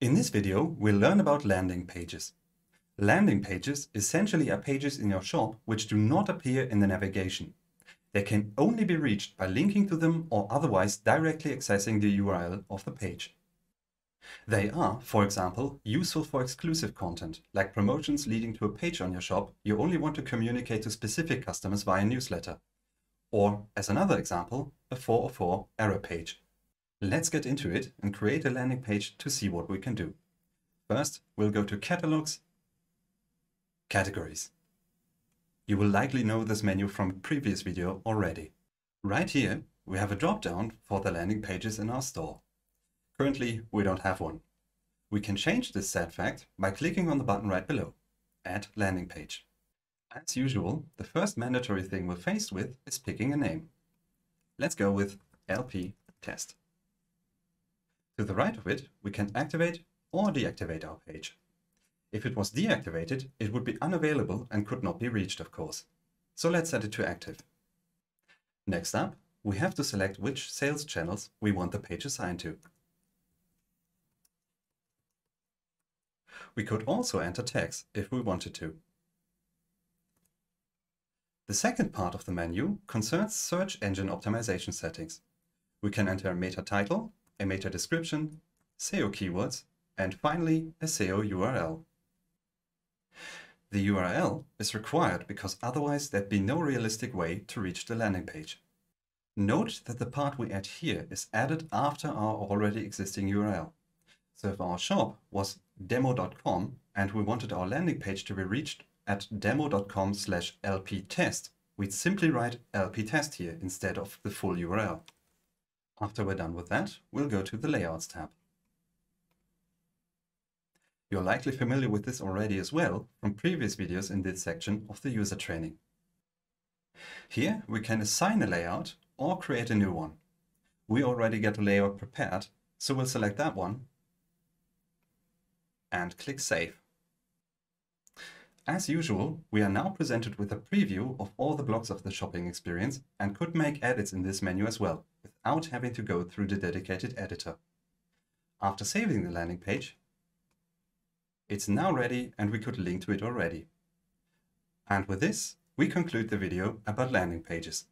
In this video, we'll learn about landing pages. Landing pages essentially are pages in your shop which do not appear in the navigation. They can only be reached by linking to them or otherwise directly accessing the URL of the page. They are, for example, useful for exclusive content, like promotions leading to a page on your shop you only want to communicate to specific customers via newsletter. Or, as another example, a 404 error page. Let's get into it and create a landing page to see what we can do. First, we'll go to Catalogs, Categories. You will likely know this menu from a previous video already. Right here, we have a drop-down for the landing pages in our store. Currently, we don't have one. We can change this sad fact by clicking on the button right below, Add Landing Page. As usual, the first mandatory thing we're faced with is picking a name. Let's go with LP Test. To the right of it, we can activate or deactivate our page. If it was deactivated, it would be unavailable and could not be reached, of course. So let's set it to active. Next up, we have to select which sales channels we want the page assigned to. We could also enter tags if we wanted to. The second part of the menu concerns search engine optimization settings. We can enter a meta title, a meta description, SEO keywords, and finally a SEO URL. The URL is required because otherwise there'd be no realistic way to reach the landing page. Note that the part we add here is added after our already existing URL. So if our shop was demo.com and we wanted our landing page to be reached at demo.com slash lptest, we'd simply write lptest here instead of the full URL. After we're done with that, we'll go to the Layouts tab. You're likely familiar with this already as well from previous videos in this section of the user training. Here we can assign a layout or create a new one. We already get a layout prepared, so we'll select that one and click Save. As usual, we are now presented with a preview of all the blocks of the shopping experience and could make edits in this menu as well, without having to go through the dedicated editor. After saving the landing page, it's now ready and we could link to it already. And with this, we conclude the video about landing pages.